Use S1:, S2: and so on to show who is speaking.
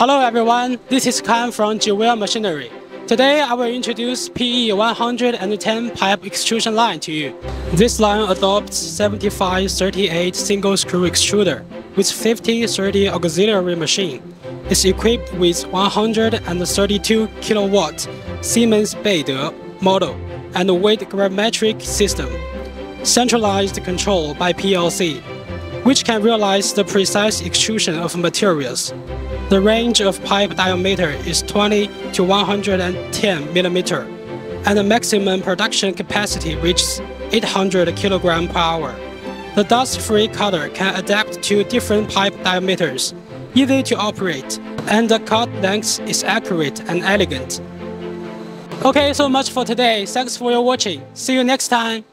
S1: Hello everyone, this is Kan from Jwell Machinery. Today I will introduce PE110 pipe extrusion line to you. This line adopts 7538 single screw extruder with 5030 auxiliary machine. It's equipped with 132 kilowatt Siemens Beide model and weight gravimetric system, centralized control by PLC, which can realize the precise extrusion of materials. The range of pipe diameter is 20 to 110 millimeter, and the maximum production capacity reaches 800 kilogram per hour. The dust-free cutter can adapt to different pipe diameters, easy to operate, and the cut length is accurate and elegant. Okay, so much for today. Thanks for your watching. See you next time.